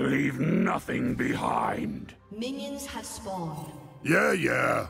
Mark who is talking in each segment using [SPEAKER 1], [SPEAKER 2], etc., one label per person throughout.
[SPEAKER 1] Leave nothing behind.
[SPEAKER 2] Minions have spawned.
[SPEAKER 1] Yeah, yeah.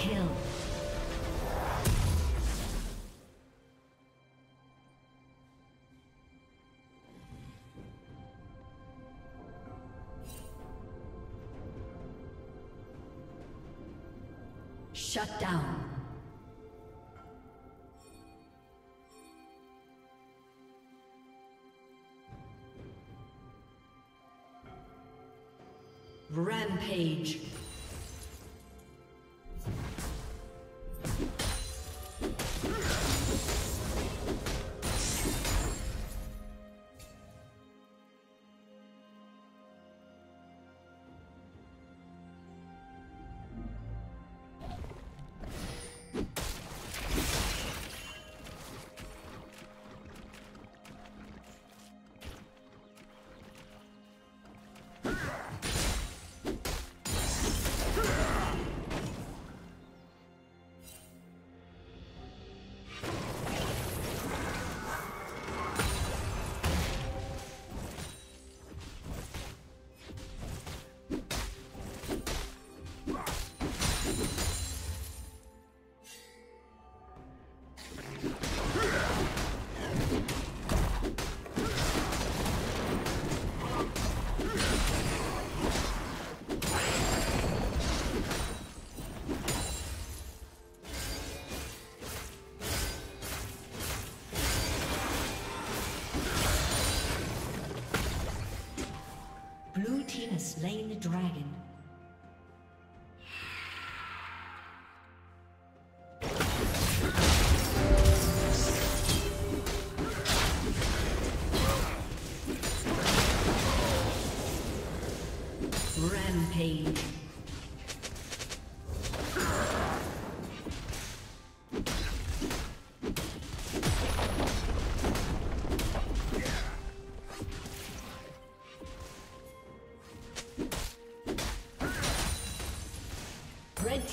[SPEAKER 2] Kill. Shut down. Rampage. Dragon. Rampage.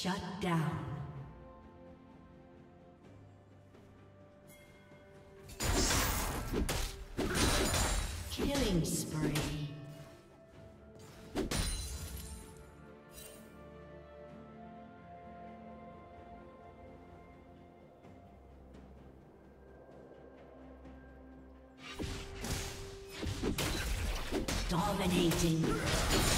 [SPEAKER 2] Shut down. Killing spree. Dominating.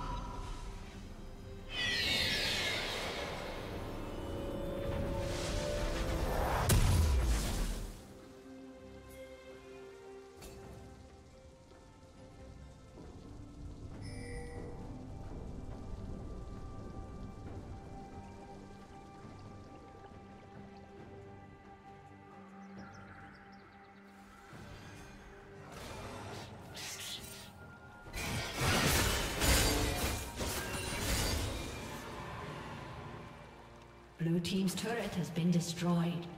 [SPEAKER 2] been destroyed.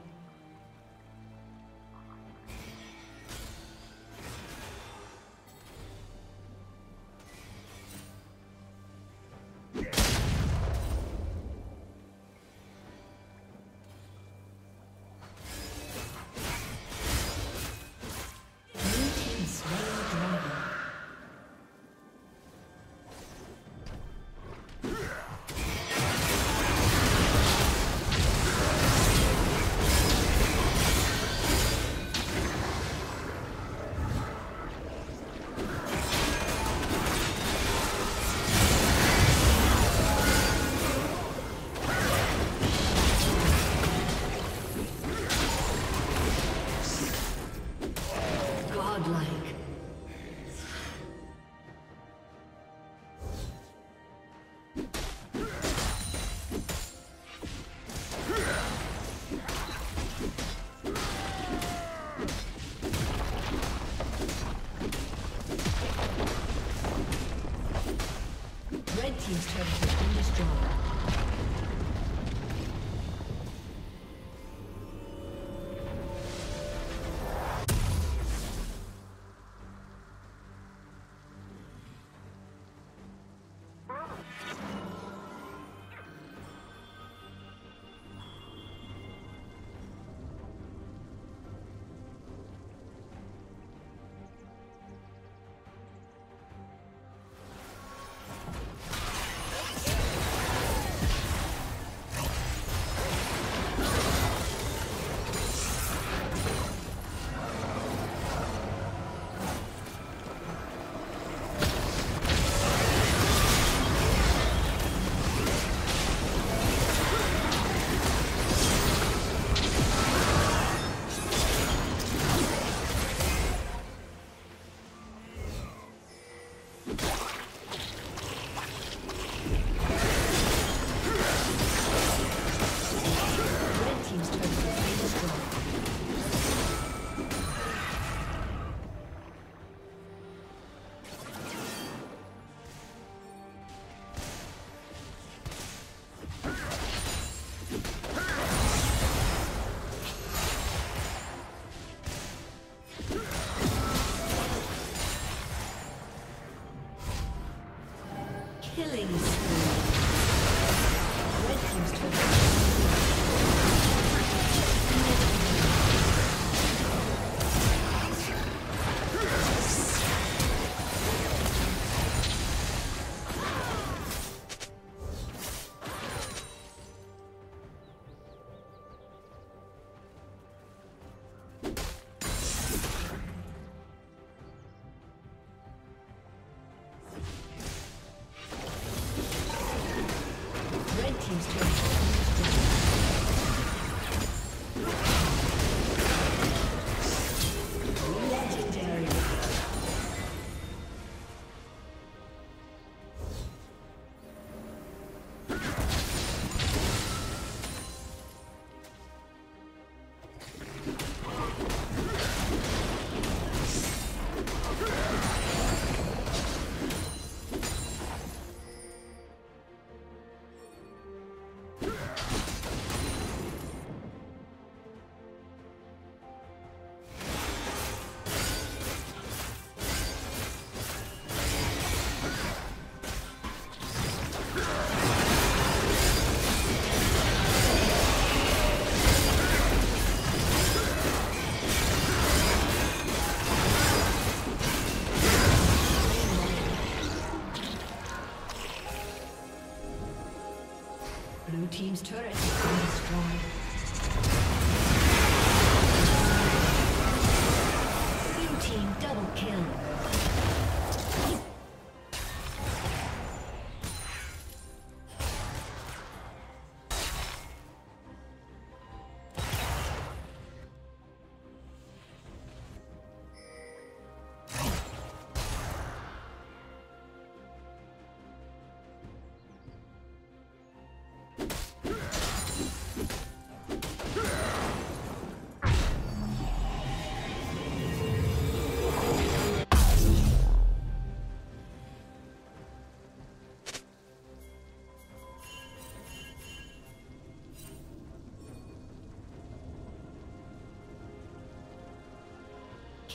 [SPEAKER 2] team's turret.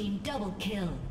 [SPEAKER 2] Team double kill.